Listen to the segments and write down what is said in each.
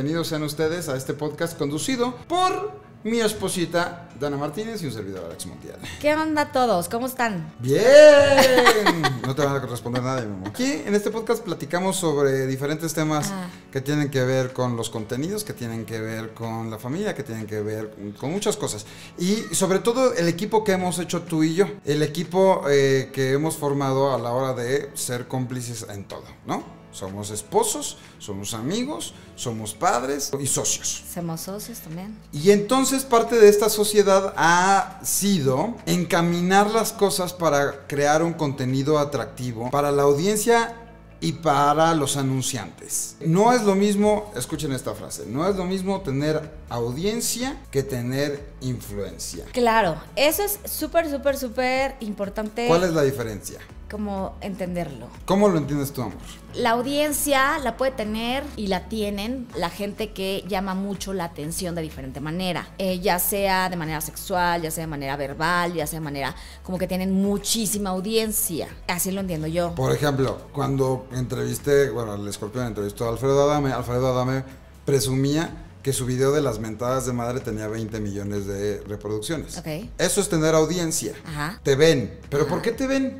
bienvenidos sean ustedes a este podcast conducido por mi esposita Dana Martínez y un servidor Alex Montiel. ¿Qué onda todos? ¿Cómo están? ¡Bien! No te van a corresponder nada, mi amor. Aquí en este podcast platicamos sobre diferentes temas Ah. que tienen que ver con los contenidos, que tienen que ver con la familia, que tienen que ver con muchas cosas. Y sobre todo el equipo que hemos hecho tú y yo. El equipo eh, que hemos formado a la hora de ser cómplices en todo, ¿no? Somos esposos, somos amigos, somos padres y socios. Somos socios también. Y entonces parte de esta sociedad ha sido encaminar las cosas para crear un contenido atractivo para la audiencia y para los anunciantes. No es lo mismo, escuchen esta frase, no es lo mismo tener audiencia que tener influencia. Claro, eso es súper, súper, súper importante ¿Cuál es la diferencia? Como entenderlo. ¿Cómo lo entiendes tú, amor? La audiencia la puede tener y la tienen la gente que llama mucho la atención de diferente manera, Eh, ya sea de manera sexual, ya sea de manera verbal, ya sea de manera como que tienen muchísima audiencia. Así lo entiendo yo. Por ejemplo, cuando entrevisté, bueno, el escorpión entrevistó a Alfredo Adame, Alfredo Adame presumía que su video de las mentadas de madre tenía 20 millones de reproducciones. Ok. Eso es tener audiencia. Ajá. Te ven. ¿Pero Ajá. por qué te ven?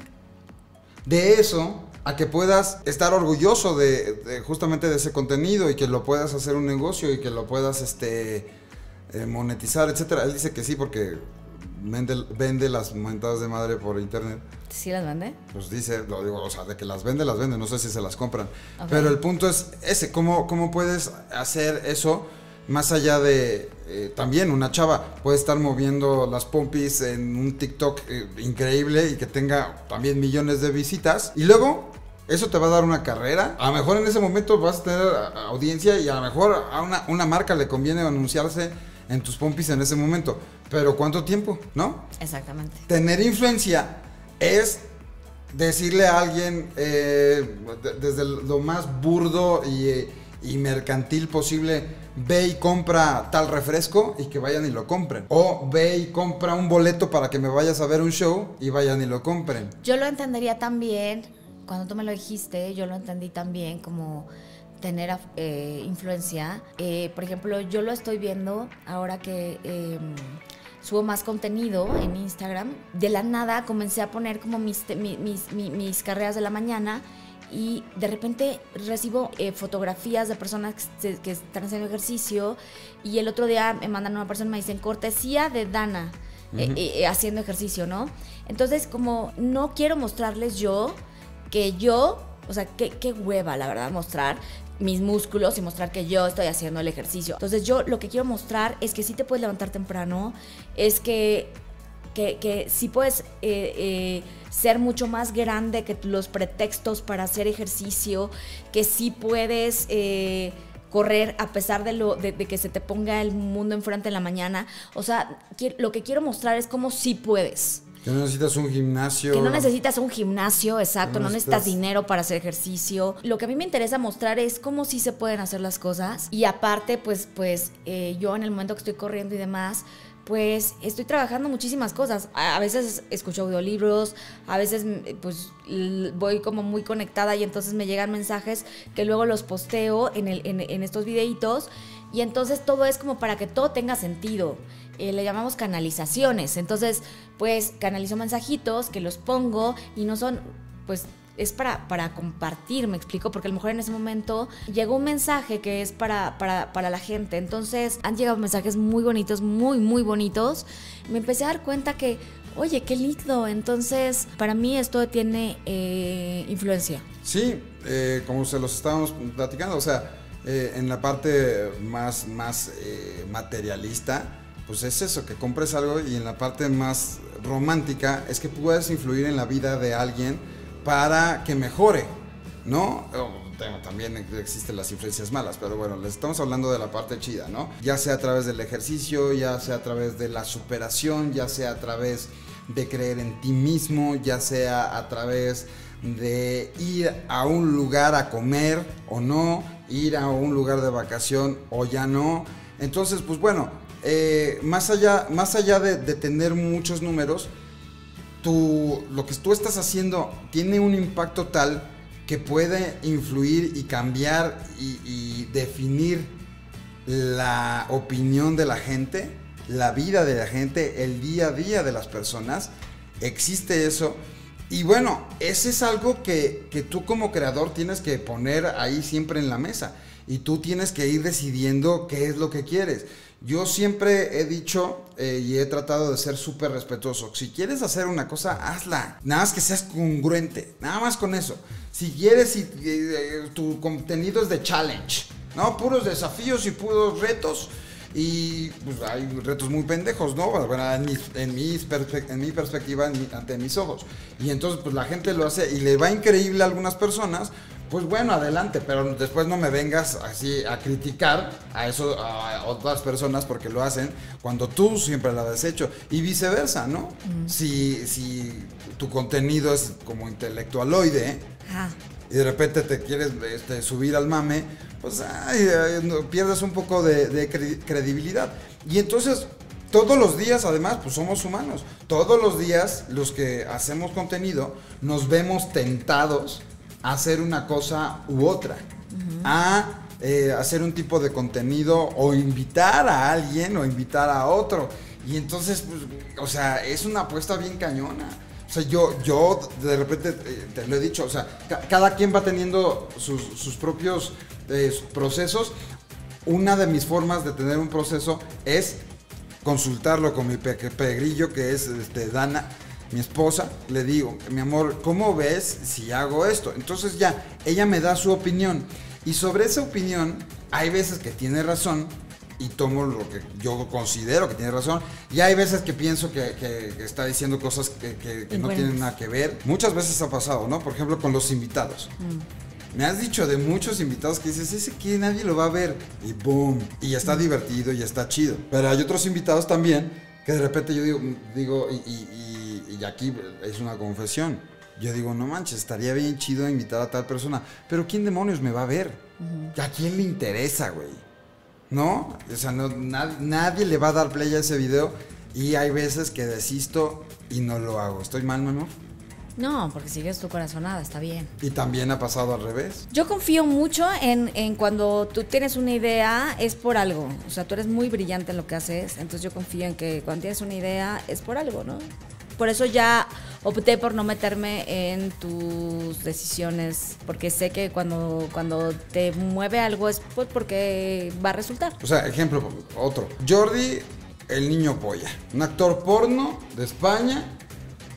De eso a que puedas estar orgulloso de, de justamente de ese contenido y que lo puedas hacer un negocio y que lo puedas este eh, monetizar, etcétera. Él dice que sí porque vende, vende las mentadas de madre por internet. ¿Sí las vende? Pues dice, lo digo, o sea, de que las vende, las vende, no sé si se las compran. Pero el punto es ese, ¿cómo, cómo puedes hacer eso más allá de, eh, también una chava puede estar moviendo las pompis en un TikTok eh, increíble y que tenga también millones de visitas y luego... Eso te va a dar una carrera. A lo mejor en ese momento vas a tener audiencia y a lo mejor a una, una marca le conviene anunciarse en tus pompis en ese momento. Pero ¿cuánto tiempo? ¿No? Exactamente. Tener influencia es decirle a alguien eh, de- desde lo más burdo y, eh, y mercantil posible, ve y compra tal refresco y que vayan y lo compren. O ve y compra un boleto para que me vayas a ver un show y vayan y lo compren. Yo lo entendería también, cuando tú me lo dijiste, yo lo entendí también como tener eh, influencia. Eh, por ejemplo, yo lo estoy viendo ahora que eh, subo más contenido en Instagram. De la nada comencé a poner como mis, mis, mi- mis carreras de la mañana y de repente recibo eh, fotografías de personas que, están haciendo ejercicio y el otro día me mandan una persona y me dicen cortesía de Dana eh, eh, haciendo ejercicio, ¿no? Entonces como no quiero mostrarles yo que yo, o sea, qué, qué hueva, la verdad, mostrar mis músculos y mostrar que yo estoy haciendo el ejercicio. Entonces yo lo que quiero mostrar es que sí te puedes levantar temprano, es que, que, que sí puedes eh, ser mucho más grande que los pretextos para hacer ejercicio, que sí puedes... eh, correr a pesar de, lo, de, de que se te ponga el mundo enfrente en la mañana. O sea, lo que quiero mostrar es cómo sí puedes. Que no necesitas un gimnasio. Que no necesitas un gimnasio, exacto, No no necesitas necesitas- dinero para hacer ejercicio. Lo que a mí me interesa mostrar es cómo sí se pueden hacer las cosas. Y aparte, pues, pues eh, yo en el momento que estoy corriendo y demás, pues estoy trabajando muchísimas cosas. A, veces escucho audiolibros, a veces mm, pues voy como muy conectada y entonces me llegan mensajes que luego los posteo en, el, en, en estos videitos. Y entonces todo es como para que todo tenga sentido. Eh, le llamamos canalizaciones. Entonces, pues canalizo mensajitos que los pongo y no son, pues es para, para compartir, me explico, porque a lo mejor en ese momento llegó un mensaje que es para, para, para la gente. Entonces han llegado mensajes muy bonitos, muy, muy bonitos. Me empecé a dar cuenta que, oye, qué lindo. Entonces, para mí esto tiene eh, influencia. Sí, eh, como se los estábamos platicando, o sea, eh, en la parte más, más materialista, pues es eso, que compres algo y en la parte más romántica es que puedas influir en la vida de alguien para que mejore, ¿no? También existen las influencias malas, pero bueno, les estamos hablando de la parte chida, ¿no? Ya sea a través del ejercicio, ya sea a través de la superación, ya sea a través de creer en ti mismo, ya sea a través de ir a un lugar a comer o no, ir a un lugar de vacación o ya no. Entonces, pues bueno, eh, más allá, más allá de, de tener muchos números, tú, lo que tú estás haciendo tiene un impacto tal que puede influir y cambiar y, y definir la opinión de la gente, la vida de la gente, el día a día de las personas. Existe eso. Y bueno, ese es algo que, que tú como creador tienes que poner ahí siempre en la mesa. Y tú tienes que ir decidiendo qué es lo que quieres. Yo siempre he dicho eh, y he tratado de ser súper respetuoso. Si quieres hacer una cosa, hazla. Nada más que seas congruente. Nada más con eso. Si quieres, si, eh, tu contenido es de challenge. No, puros desafíos y puros retos. Y pues hay retos muy pendejos, ¿no? Bueno, en, mi, en, mi, en mi perspectiva, ante mis ojos. Y entonces pues la gente lo hace y le va increíble a algunas personas pues bueno, adelante, pero después no me vengas así a criticar a eso a otras personas porque lo hacen cuando tú siempre lo has hecho y viceversa, ¿no? Si, si tu contenido es como intelectualoide y de repente te quieres este, subir al mame, pues pierdes un poco de, de credibilidad. Y entonces todos los días, además, pues somos humanos. Todos los días los que hacemos contenido nos vemos tentados hacer una cosa u otra, a eh, hacer un tipo de contenido o invitar a alguien o invitar a otro. Y entonces, pues, o sea, es una apuesta bien cañona. O sea, yo, yo de repente eh, te lo he dicho, o sea, cada quien va teniendo sus, propios eh, procesos. Una de mis formas de tener un proceso es consultarlo con mi pegrillo, que es este, Dana mi esposa, le digo, mi amor, ¿cómo ves si hago esto? Entonces ya, ella me da su opinión. Y sobre esa opinión, hay veces que tiene razón y tomo lo que yo considero que tiene razón. Y hay veces que pienso que, está diciendo cosas que, no tienen nada que ver. Muchas veces ha pasado, ¿no? Por ejemplo, con los invitados. Mm. Me has dicho de muchos invitados que dices, ese que nadie lo va a ver. Y boom. Y está mm. divertido y está chido. Pero hay otros invitados también que de repente yo digo, digo y y aquí es una confesión. Yo digo, no manches, estaría bien chido invitar a tal persona, pero ¿quién demonios me va a ver? ¿A quién le interesa, güey? ¿No? O sea, nadie le va a dar play a ese video y hay veces que desisto y no lo hago. ¿Estoy mal, mano? No, porque sigues tu corazonada, está bien. ¿Y también ha pasado al revés? Yo confío mucho en, en, cuando tú tienes una idea, es por algo. O sea, tú eres muy brillante en lo que haces, entonces yo confío en que cuando tienes una idea es por algo, ¿no? Por eso ya opté por no meterme en tus decisiones, porque sé que cuando, cuando te mueve algo es porque va a resultar. O sea, ejemplo, otro. Jordi, el niño polla, un actor porno de España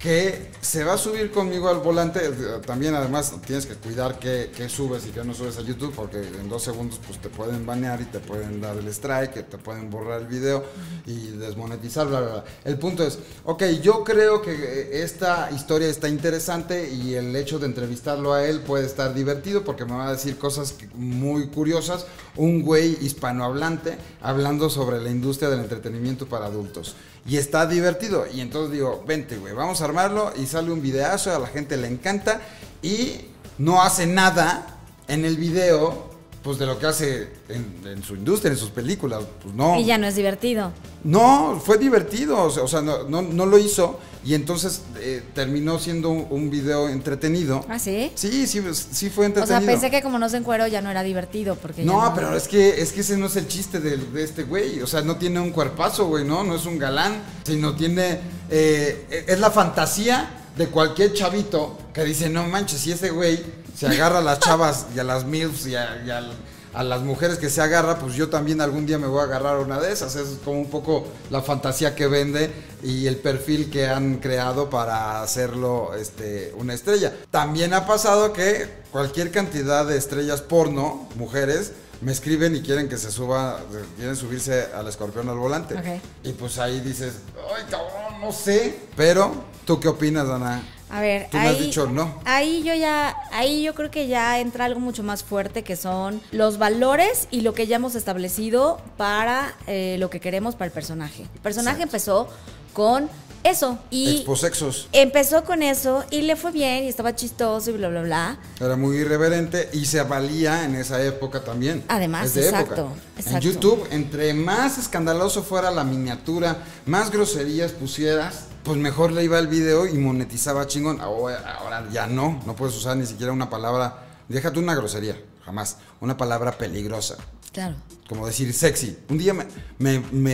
que se va a subir conmigo al volante. También además tienes que cuidar qué, subes y qué no subes a YouTube porque en dos segundos pues te pueden banear y te pueden dar el strike, te pueden borrar el video y desmonetizar, bla, bla, bla. El punto es, ok, yo creo que esta historia está interesante y el hecho de entrevistarlo a él puede estar divertido porque me va a decir cosas muy curiosas. Un güey hispanohablante hablando sobre la industria del entretenimiento para adultos y está divertido. Y entonces digo, vente, güey, vamos a armarlo y sale un videazo, a la gente le encanta y no hace nada en el video pues de lo que hace en, su industria, en sus películas, pues no. Y ya no es divertido. No, fue divertido, o sea, no, no, lo hizo y entonces eh, terminó siendo un, video entretenido. ¿Ah, sí? Sí, sí, sí fue entretenido. O sea, pensé que como no se encuero ya no era divertido porque No, pero es que es que ese no es el chiste de, este güey, o sea, no tiene un cuerpazo, güey, ¿no? No es un galán, sino tiene... Eh, es la fantasía de cualquier chavito que dice, no manches, si ese güey se agarra a las chavas y a las MILFs y, a, las mujeres que se agarra, pues yo también algún día me voy a agarrar una de esas. Es como un poco la fantasía que vende y el perfil que han creado para hacerlo este, una estrella. También ha pasado que cualquier cantidad de estrellas porno, mujeres, me escriben y quieren que se suba, quieren subirse al escorpión al volante. Y pues ahí dices, ay cabrón, no sé. Pero, ¿tú qué opinas, Ana? A ver, Tú ahí, me has dicho no. Ahí yo ya, ahí yo creo que ya entra algo mucho más fuerte que son los valores y lo que ya hemos establecido para eh, lo que queremos para el personaje. El personaje empezó con eso. Y Exposexos. Empezó con eso y le fue bien y estaba chistoso y bla, bla, bla. Era muy irreverente y se valía en esa época también. Además, exacto, En YouTube, entre más escandaloso fuera la miniatura, más groserías pusieras, pues mejor le iba el video y monetizaba chingón. Ahora, ya no, no puedes usar ni siquiera una palabra, déjate una grosería, jamás, una palabra peligrosa. Claro. Como decir sexy. Un día me, me, me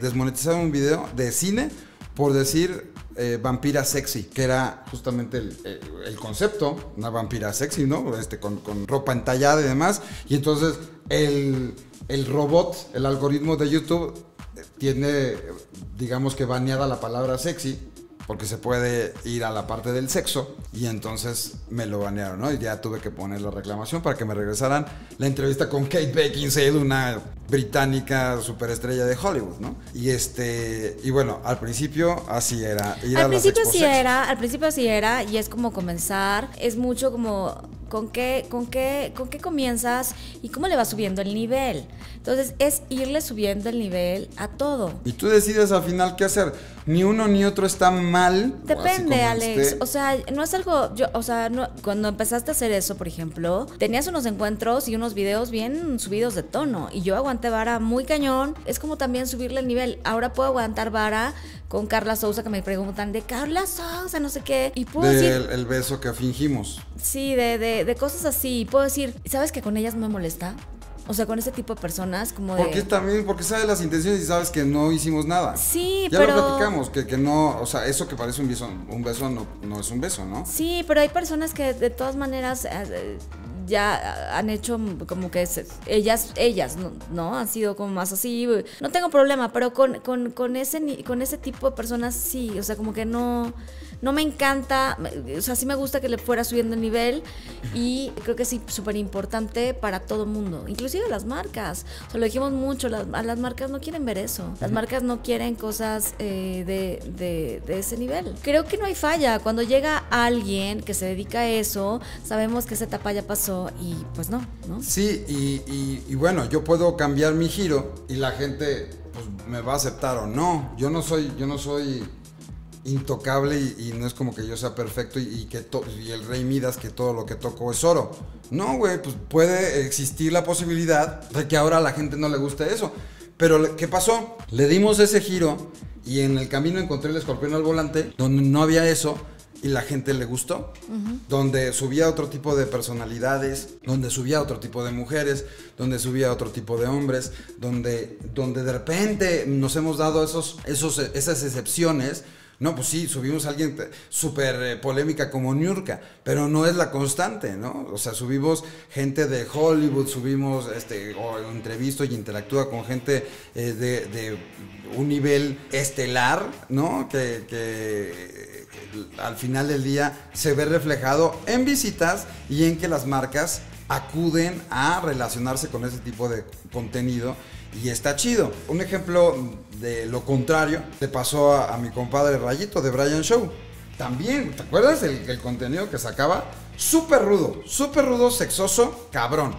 desmonetizaron un video de cine por decir eh, vampira sexy, que era justamente el, el- el concepto, una vampira sexy, ¿no? Este, con, con ropa entallada y demás. Y entonces el, el robot, el algoritmo de YouTube, eh, tiene, digamos que baneada la palabra sexy. Porque se puede ir a la parte del sexo y entonces me lo banearon, ¿no? Y ya tuve que poner la reclamación para que me regresaran la entrevista con Kate Beckinsale, una británica superestrella de Hollywood, ¿no? Y este, y bueno, al principio así era. ir Al principio sí era, al principio sí era, y es como comenzar, es mucho como con qué, con qué, con qué comienzas y cómo le vas subiendo el nivel. Entonces es irle subiendo el nivel a todo. Y tú decides al final qué hacer. Ni uno ni otro está mal. Depende, Alex. O sea, no es algo. Yo, o sea, no- cuando empezaste a hacer eso, por ejemplo, tenías unos encuentros y unos videos bien subidos de tono. Y yo aguanté vara muy cañón. Es como también subirle el nivel. Ahora puedo aguantar vara con Carla Sousa que me preguntan de Carla Sousa, no sé qué. Y puedo decir. Del el beso que fingimos. Sí, de, de, de cosas así. Y puedo decir, ¿sabes que con ellas no me molesta? O sea, con ese tipo de personas, como de. Porque también, porque sabes las intenciones y sabes que no hicimos nada. Sí, ya pero. lo platicamos, que, que no, o sea, eso que parece un beso, un beso no, no es un beso, ¿no? Sí, pero hay personas que de todas maneras eh, ya han hecho como que se- ellas, ellas, ¿no? ¿no? Han sido como más así. No tengo problema, pero con, con, con, ese, con ese tipo de personas sí. O sea, como que no, no me encanta. O sea, sí me gusta que le fuera subiendo el nivel y creo que sí, súper importante para todo el mundo, inclusive las marcas. O sea, lo dijimos mucho, las, a las marcas no quieren ver eso. Las marcas no quieren cosas eh, de, de, de ese nivel. Creo que no hay falla. Cuando llega alguien que se dedica a eso, sabemos que esa etapa ya pasó y pues no, ¿no? Sí, y, y- y bueno, yo puedo cambiar mi giro y la gente pues, me va a aceptar o no. Yo no soy, yo no soy intocable y, y no es como que yo sea perfecto y, y que y el rey Midas que todo lo que toco es oro. No, güey, pues puede existir la posibilidad de que ahora a la gente no le guste eso. Pero ¿qué pasó? Le dimos ese giro y en el camino encontré el escorpión al volante donde no había eso y la gente le gustó. Donde subía otro tipo de personalidades, donde subía otro tipo de mujeres, donde subía otro tipo de hombres, donde, donde de repente nos hemos dado esos, esos, esas excepciones. No, pues sí, subimos a alguien súper eh, polémica como Niurka, pero no es la constante, ¿no? O sea, subimos gente de Hollywood, subimos, este, entrevisto y interactúa con gente eh, de, un nivel estelar, ¿no? Que al final del día se ve reflejado en visitas y en que las marcas acuden a relacionarse con ese tipo de contenido y está chido. Un ejemplo de lo contrario le pasó a, mi compadre Rayito de Brian Show. También, ¿te acuerdas el, el contenido que sacaba? Súper rudo, súper rudo, sexoso, cabrón.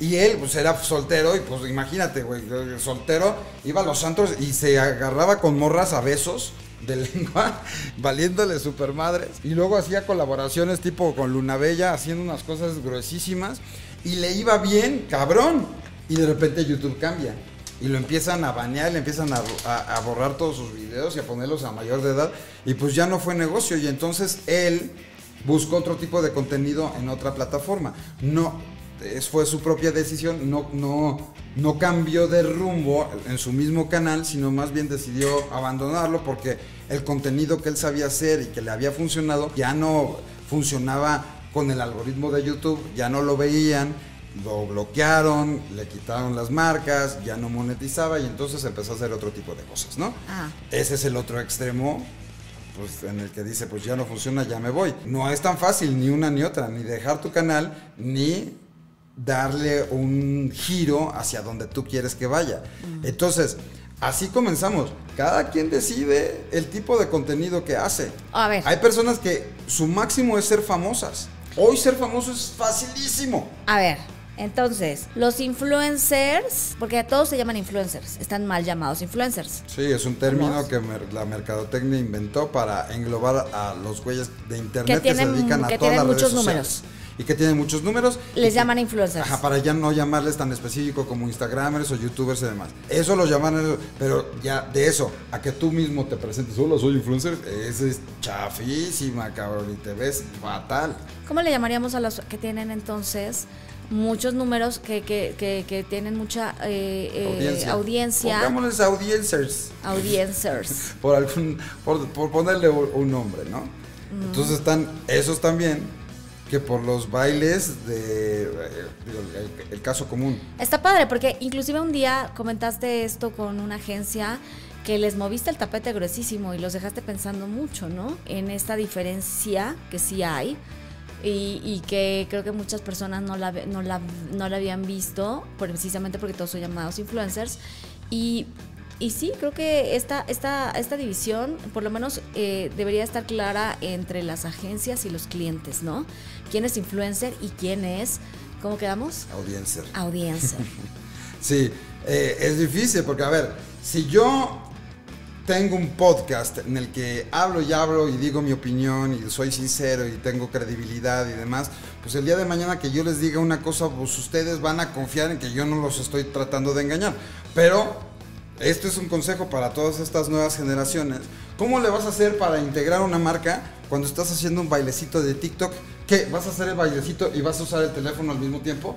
Y él, pues era soltero, y pues imagínate, güey, soltero, iba a los santos y se agarraba con morras a besos de lengua, valiéndole super madres. Y luego hacía colaboraciones tipo con Luna Bella, haciendo unas cosas gruesísimas. Y le iba bien, cabrón. Y de repente YouTube cambia. Y lo empiezan a banear, le empiezan a, a- borrar todos sus videos y a ponerlos a mayor de edad. Y pues ya no fue negocio. Y entonces él buscó otro tipo de contenido en otra plataforma. No, fue su propia decisión, no, no, no cambió de rumbo en su mismo canal, sino más bien decidió abandonarlo porque el contenido que él sabía hacer y que le había funcionado ya no funcionaba con el algoritmo de YouTube, ya no lo veían, lo bloquearon, le quitaron las marcas, ya no monetizaba y entonces empezó a hacer otro tipo de cosas, ¿no? Ah. Ese es el otro extremo pues en el que dice, pues ya no funciona, ya me voy. No es tan fácil ni una ni otra, ni dejar tu canal, ni darle un giro hacia donde tú quieres que vaya. Entonces, así comenzamos. Cada quien decide el tipo de contenido que hace. A ver. Hay personas que su máximo es ser famosas. Hoy ser famoso es facilísimo. A ver, entonces, los influencers, porque todos se llaman influencers, están mal llamados influencers. Sí, es un término que mer- la mercadotecnia inventó para englobar a los güeyes de internet Que se dedican a que todas las tienen redes muchos sociales. Y que tienen muchos números. Les llaman que- influencers. Ajá, para ya no llamarles tan específico como Instagramers o YouTubers y demás. Eso lo llaman, pero ya de eso, a que tú mismo te presentes, hola, soy influencer, eso es chafísima, cabrón, y te ves fatal. ¿Cómo le llamaríamos a los que tienen entonces muchos números que, que, que, que tienen mucha eh, eh, Audiencia. audiencia. Pongámosles audiencers. Audiencers. por, algún, por, por ponerle un nombre, ¿no? Entonces están esos también que por los bailes de el, el caso común. Está padre, porque inclusive un día comentaste esto con una agencia que les moviste el tapete gruesísimo y los dejaste pensando mucho, ¿no? En esta diferencia que sí hay y, y que creo que muchas personas no la, no la, no la habían visto, precisamente porque todos son llamados influencers. Y, y sí, creo que esta, esta, esta división, por lo menos, eh, debería estar clara entre las agencias y los clientes, ¿no? ¿Quién es influencer y quién es, ¿cómo quedamos? Audiencer. Audiencia. Sí, eh, es difícil porque, a ver, si yo tengo un podcast en el que hablo y hablo y digo mi opinión y soy sincero y tengo credibilidad y demás, pues el día de mañana que yo les diga una cosa, pues ustedes van a confiar en que yo no los estoy tratando de engañar. Pero esto es un consejo para todas estas nuevas generaciones. ¿Cómo le vas a hacer para integrar una marca cuando estás haciendo un bailecito de TikTok? ¿Qué? ¿Vas a hacer el bailecito y vas a usar el teléfono al mismo tiempo?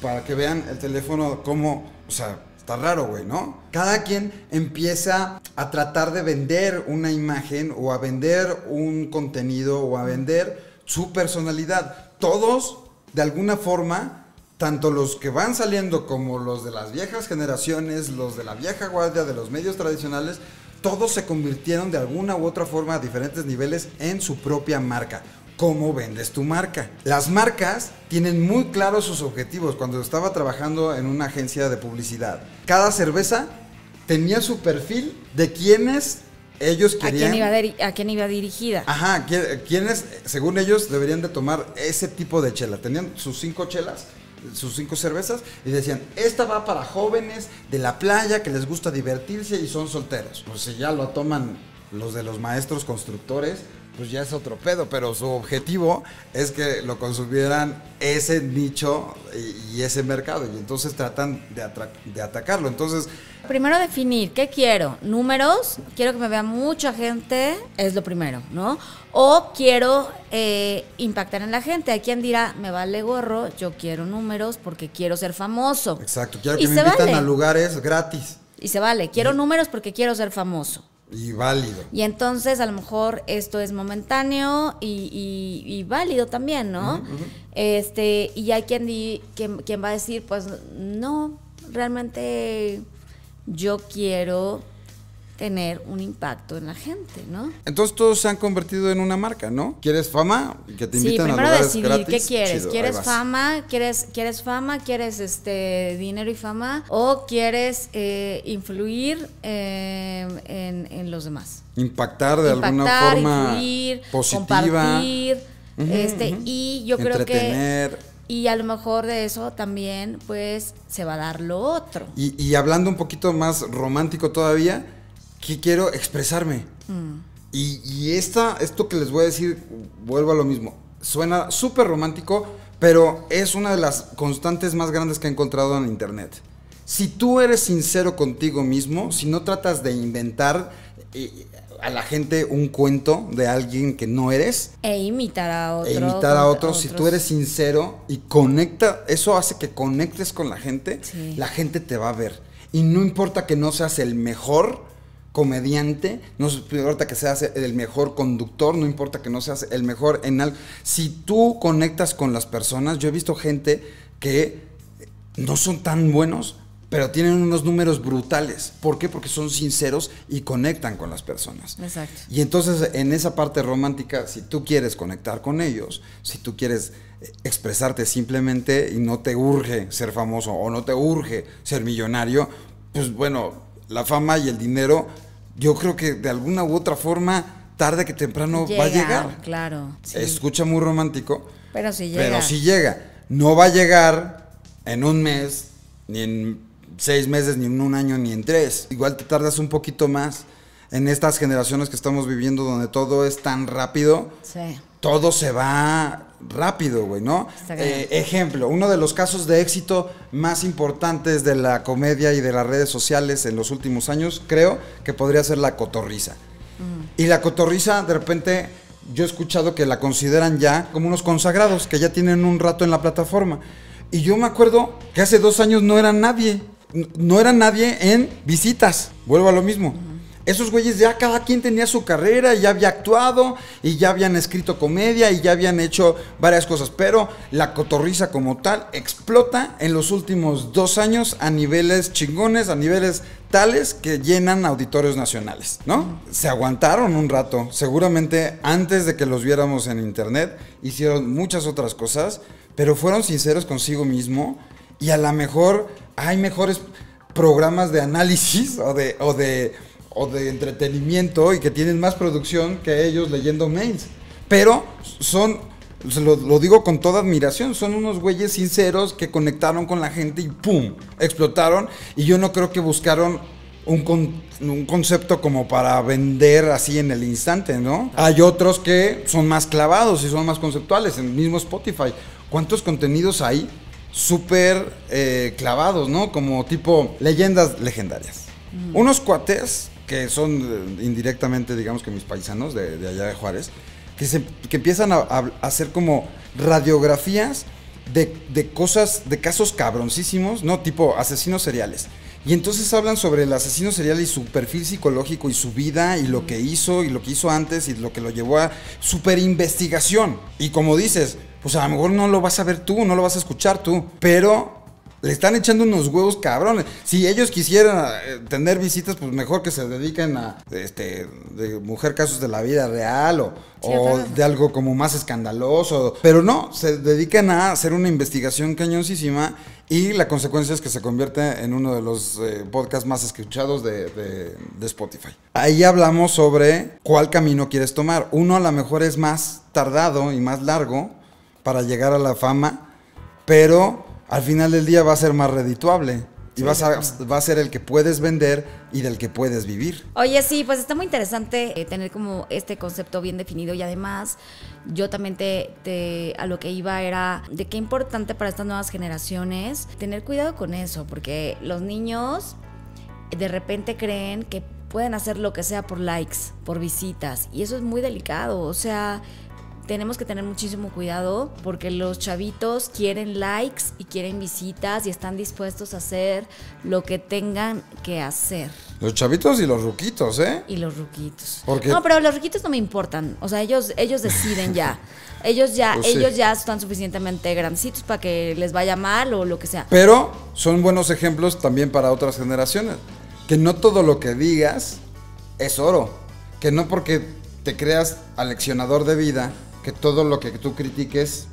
Para que vean el teléfono como, o sea, está raro, güey, ¿no? Cada quien empieza a tratar de vender una imagen o a vender un contenido o a vender su personalidad. Todos, de alguna forma, tanto los que van saliendo como los de las viejas generaciones, los de la vieja guardia, de los medios tradicionales, todos se convirtieron de alguna u otra forma a diferentes niveles en su propia marca. ¿Cómo vendes tu marca? Las marcas tienen muy claros sus objetivos. Cuando estaba trabajando en una agencia de publicidad, cada cerveza tenía su perfil de quienes ellos ¿A querían. quién, iba ¿A quién iba dirigida? Ajá, qui- quienes, según ellos, deberían de tomar ese tipo de chela. Tenían sus cinco chelas, sus cinco cervezas, y decían, esta va para jóvenes de la playa que les gusta divertirse y son solteros. Pues si ya lo toman los de los maestros constructores, pues ya es otro pedo, pero su objetivo es que lo consumieran ese nicho y, y ese mercado, y entonces tratan de, de atacarlo. Entonces, Primero definir, ¿qué quiero? Números, quiero que me vea mucha gente, es lo primero, ¿no? O quiero eh, impactar en la gente. Hay quien dirá, me vale gorro, yo quiero números porque quiero ser famoso. exacto, quiero Y que me invitan vale. a lugares gratis Y se vale, quiero números porque quiero ser famoso. Y válido. Y entonces a lo mejor esto es momentáneo y, y- y válido también, ¿no? Este, y hay quien, di- quien, quien va a decir, pues no, realmente yo quiero tener un impacto en la gente, ¿no? Entonces todos se han convertido en una marca, ¿no? ¿Quieres fama? Que te Sí, invitan a primero lugares decidir gratis. qué quieres. Chido, ¿Quieres fama? ¿Quieres, ¿Quieres fama? ¿Quieres este dinero y fama? ¿O quieres eh, influir eh, en, en los demás? Impactar de alguna Impactar, forma influir, positiva. compartir, Ujú, este, ujú. y yo creo que Entretener. y a lo mejor de eso también pues se va a dar lo otro. Y, y hablando un poquito más romántico todavía, que quiero expresarme. Mm. Y, y esta, esto que les voy a decir, vuelvo a lo mismo. Suena súper romántico, pero es una de las constantes más grandes que he encontrado en internet. Si tú eres sincero contigo mismo, si no tratas de inventar eh, a la gente un cuento de alguien que no eres, E imitar a otro. e imitar a otros, si tú eres sincero y conecta, eso hace que conectes con la gente, Sí. la gente te va a ver. Y no importa que no seas el mejor comediante, no importa que seas el mejor conductor, no importa que no seas el mejor en algo. Si tú conectas con las personas, yo he visto gente que no son tan buenos, pero tienen unos números brutales. ¿Por qué? Porque son sinceros y conectan con las personas. Exacto. Y entonces en esa parte romántica, si tú quieres conectar con ellos, si tú quieres eh, expresarte simplemente y no te urge ser famoso o no te urge ser millonario, pues bueno, la fama y el dinero, yo creo que de alguna u otra forma, tarde que temprano va a llegar. Claro. sí. Escucha muy romántico, pero si llega. pero si llega. No va a llegar en un mes, ni en seis meses, ni en un año, ni en tres. Igual te tardas un poquito más. En estas generaciones que estamos viviendo donde todo es tan rápido, Sí. todo se va rápido, güey, ¿no? Eh, ejemplo, uno de los casos de éxito más importantes de la comedia y de las redes sociales en los últimos años, creo que podría ser la cotorriza. Y la cotorriza, de repente, yo he escuchado que la consideran ya como unos consagrados, que ya tienen un rato en la plataforma. Y yo me acuerdo que hace dos años no era nadie. No era nadie en visitas. Vuelvo a lo mismo. Esos güeyes ya cada quien tenía su carrera, ya había actuado y ya habían escrito comedia y ya habían hecho varias cosas. Pero la cotorriza como tal explota en los últimos dos años a niveles chingones, a niveles tales que llenan auditorios nacionales, ¿no? Se aguantaron un rato. Seguramente antes de que los viéramos en internet hicieron muchas otras cosas, pero fueron sinceros consigo mismo y a lo mejor hay mejores programas de análisis o de... O de o de entretenimiento y que tienen más producción que ellos leyendo mails. Pero son, lo, lo, digo con toda admiración, son unos güeyes sinceros que conectaron con la gente y ¡pum! explotaron. Y yo no creo que buscaron un, con, un concepto como para vender así en el instante, ¿no? Hay otros que son más clavados y son más conceptuales, en el mismo Spotify. ¿Cuántos contenidos hay súper eh, clavados, ¿no? Como tipo leyendas legendarias. Unos cuates que son eh, indirectamente, digamos que mis paisanos de, de allá de Juárez, que, se, que empiezan a, hacer como radiografías de, de, cosas, de casos cabroncísimos, ¿no? Tipo asesinos seriales. Y entonces hablan sobre el asesino serial y su perfil psicológico y su vida y lo que hizo y lo que hizo antes y lo que lo llevó a super investigación. Y como dices, pues a lo mejor no lo vas a ver tú, no lo vas a escuchar tú, pero le están echando unos huevos cabrones. Si ellos quisieran eh, tener visitas, pues mejor que se dediquen a este de mujer casos de la vida real o, sí, o de algo como más escandaloso. Pero no, se dedican a hacer una investigación cañoncísima y la consecuencia es que se convierte en uno de los eh, podcasts más escuchados de, de, de, Spotify. Ahí hablamos sobre cuál camino quieres tomar. Uno a lo mejor es más tardado y más largo para llegar a la fama, pero al final del día va a ser más redituable. Y sí, vas a, va a ser el que puedes vender y del que puedes vivir. Oye, sí, pues está muy interesante eh, tener como este concepto bien definido y además yo también te, te, a lo que iba era de qué importante para estas nuevas generaciones tener cuidado con eso, porque los niños de repente creen que pueden hacer lo que sea por likes, por visitas y eso es muy delicado, o sea, tenemos que tener muchísimo cuidado porque los chavitos quieren likes y quieren visitas y están dispuestos a hacer lo que tengan que hacer. Los chavitos y los ruquitos, ¿eh? Y los ruquitos. Porque... No, pero los ruquitos no me importan. O sea, ellos, ellos deciden ya. Ellos ya, pues sí. ellos ya están suficientemente grandecitos para que les vaya mal o lo que sea. Pero son buenos ejemplos también para otras generaciones. Que no todo lo que digas es oro. Que no porque te creas aleccionador de vida que todo lo que tú critiques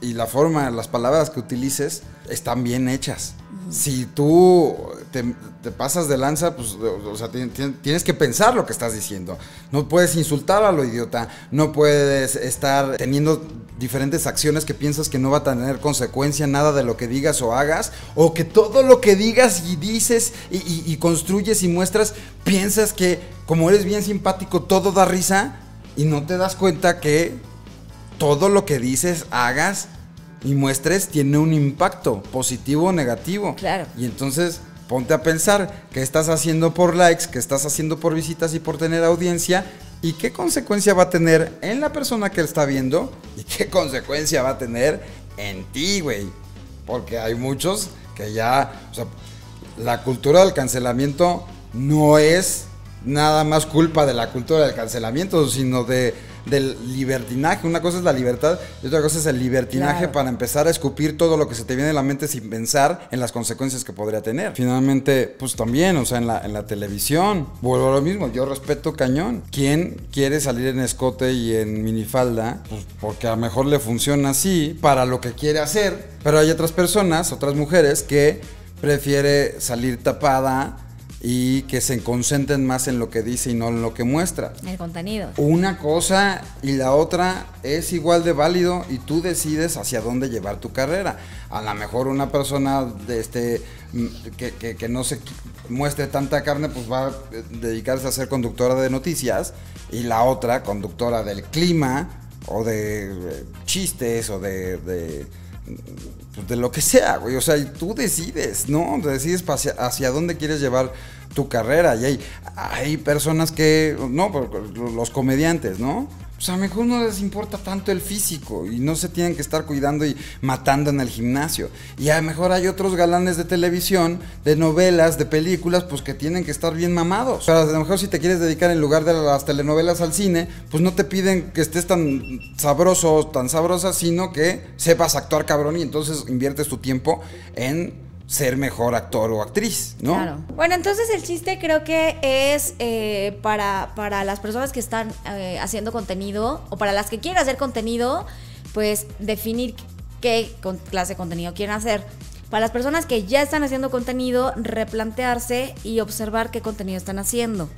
y la forma, las palabras que utilices están bien hechas. Uh -huh. Si tú te, te, pasas de lanza, pues, o sea, tienes que pensar lo que estás diciendo. No puedes insultar a lo idiota, no puedes estar teniendo diferentes acciones que piensas que no va a tener consecuencia nada de lo que digas o hagas, o que todo lo que digas y dices y, y, y construyes y muestras, piensas que como eres bien simpático, todo da risa y no te das cuenta que todo lo que dices, hagas y muestres tiene un impacto, positivo o negativo. Claro. Y entonces ponte a pensar qué estás haciendo por likes, qué estás haciendo por visitas y por tener audiencia y qué consecuencia va a tener en la persona que está viendo y qué consecuencia va a tener en ti, güey. Porque hay muchos que ya, o sea, la cultura del cancelamiento no es nada más culpa de la cultura del cancelamiento, sino de del libertinaje. Una cosa es la libertad y otra cosa es el libertinaje claro. para empezar a escupir todo lo que se te viene a la mente sin pensar en las consecuencias que podría tener. Finalmente, pues también, o sea, en la, en la televisión, vuelvo a lo mismo, yo respeto cañón. ¿Quién quiere salir en escote y en minifalda? Pues porque a lo mejor le funciona así para lo que quiere hacer, pero hay otras personas, otras mujeres que prefiere salir tapada y que se concentren más en lo que dice y no en lo que muestra. El contenido. Una cosa y la otra es igual de válido y tú decides hacia dónde llevar tu carrera. A lo mejor una persona de este que, que, que no se muestre tanta carne, pues va a dedicarse a ser conductora de noticias y la otra conductora del clima o de chistes o de, de de lo que sea, güey. O sea, tú decides, ¿no? Decides hacia, hacia dónde quieres llevar tu carrera. Y hay, hay personas que, no, los comediantes, ¿no? Pues a lo mejor no les importa tanto el físico y no se tienen que estar cuidando y matando en el gimnasio. Y a lo mejor hay otros galanes de televisión, de novelas, de películas, pues que tienen que estar bien mamados. Pero a lo mejor si te quieres dedicar en lugar de las telenovelas al cine, pues no te piden que estés tan sabroso, tan sabrosa, sino que sepas actuar cabrón y entonces inviertes tu tiempo en ser mejor actor o actriz, ¿no? Claro. Bueno, entonces el chiste creo que es eh, para, para, las personas que están eh, haciendo contenido o para las que quieren hacer contenido, pues definir qué clase de contenido quieren hacer. Para las personas que ya están haciendo contenido, replantearse y observar qué contenido están haciendo.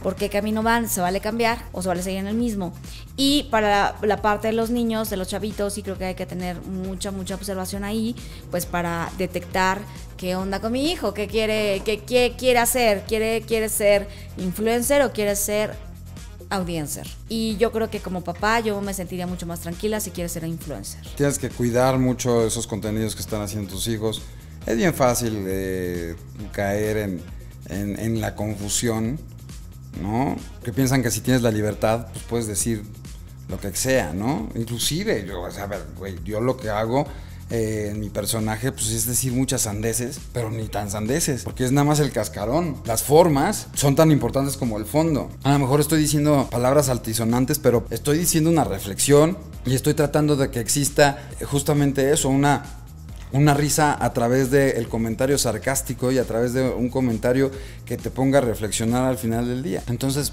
Por qué camino van, se vale cambiar o se vale seguir en el mismo. Y para la, parte de los niños, de los chavitos, sí creo que hay que tener mucha, mucha observación ahí, pues para detectar qué onda con mi hijo, qué quiere, qué, qué quiere hacer, quiere, quiere ser influencer o quiere ser audiencia. Y yo creo que como papá yo me sentiría mucho más tranquila si quieres ser influencer. Tienes que cuidar mucho esos contenidos que están haciendo tus hijos. Es bien fácil eh, caer en, en, la confusión, ¿no? Que piensan que si tienes la libertad, pues puedes decir lo que sea, ¿no? Inclusive, yo, o sea, güey, yo lo que hago eh, en mi personaje, pues es decir muchas sandeces, pero ni tan sandeces, porque es nada más el cascarón. Las formas son tan importantes como el fondo. A lo mejor estoy diciendo palabras altisonantes, pero estoy diciendo una reflexión y estoy tratando de que exista justamente eso, una una risa a través del comentario sarcástico y a través de un comentario que te ponga a reflexionar al final del día. Entonces,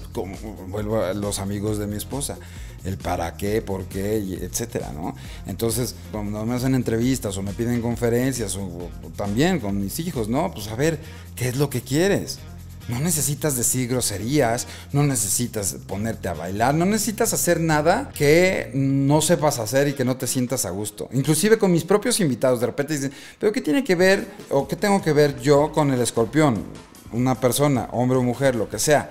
vuelvo a los amigos de mi esposa, el para qué, por qué, etcétera, ¿no? Entonces, cuando me hacen entrevistas o me piden conferencias o también con mis hijos, ¿no? Pues a ver, ¿qué es lo que quieres? No necesitas decir groserías, no necesitas ponerte a bailar, no necesitas hacer nada que no sepas hacer y que no te sientas a gusto. Inclusive con mis propios invitados de repente dicen, pero ¿qué tiene que ver o qué tengo que ver yo con el escorpión? Una persona, hombre o mujer, lo que sea.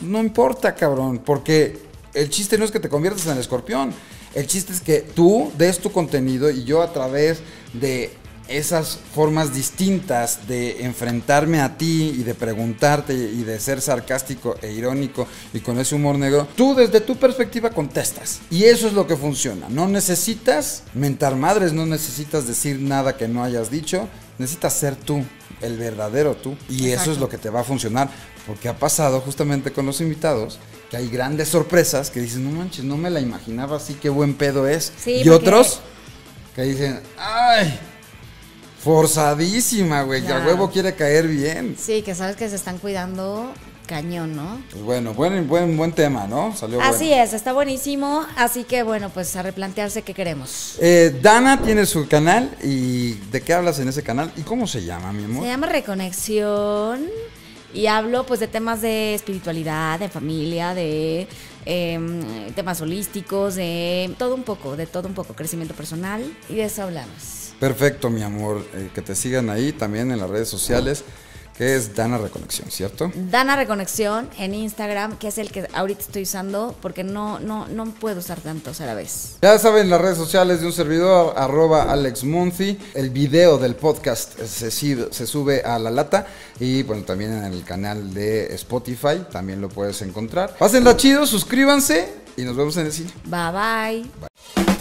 no importa, cabrón, porque el chiste no es que te conviertas en el escorpión. El chiste es que tú des tu contenido y yo a través de esas formas distintas de enfrentarme a ti y de preguntarte y de ser sarcástico e irónico y con ese humor negro, tú desde tu perspectiva contestas. Y eso es lo que funciona. No necesitas mentar madres, no necesitas decir nada que no hayas dicho, necesitas ser tú, el verdadero tú. Y eso es lo que te va a funcionar, porque ha pasado justamente con los invitados que hay grandes sorpresas que dicen, no manches, no me la imaginaba así, qué buen pedo es. y otros que dicen, ay Forzadísima, güey. Ya huevo quiere caer bien. Sí, que sabes que se están cuidando cañón, ¿no? Pues bueno, buen, buen, buen tema, ¿no? Salió Así es, está buenísimo. Así que bueno, pues a replantearse qué queremos. Eh, Dana tiene su canal y ¿de qué hablas en ese canal? ¿Y cómo se llama, mi amor? Se llama Reconexión y hablo pues de temas de espiritualidad, de familia, de em, temas holísticos, de todo un poco, de todo un poco, crecimiento personal y de eso hablamos. Perfecto, mi amor. Eh, que te sigan ahí también en las redes sociales que es Dana Reconexión, ¿cierto? Dana Reconexión en Instagram, que es el que ahorita estoy usando porque no, no, no puedo usar tantos a la vez. Ya saben, las redes sociales de un servidor, arroba Alex El video del podcast se, se sube a la lata y bueno, también en el canal de Spotify también lo puedes encontrar. Pásenla chido, suscríbanse y nos vemos en el cine. bye. bye.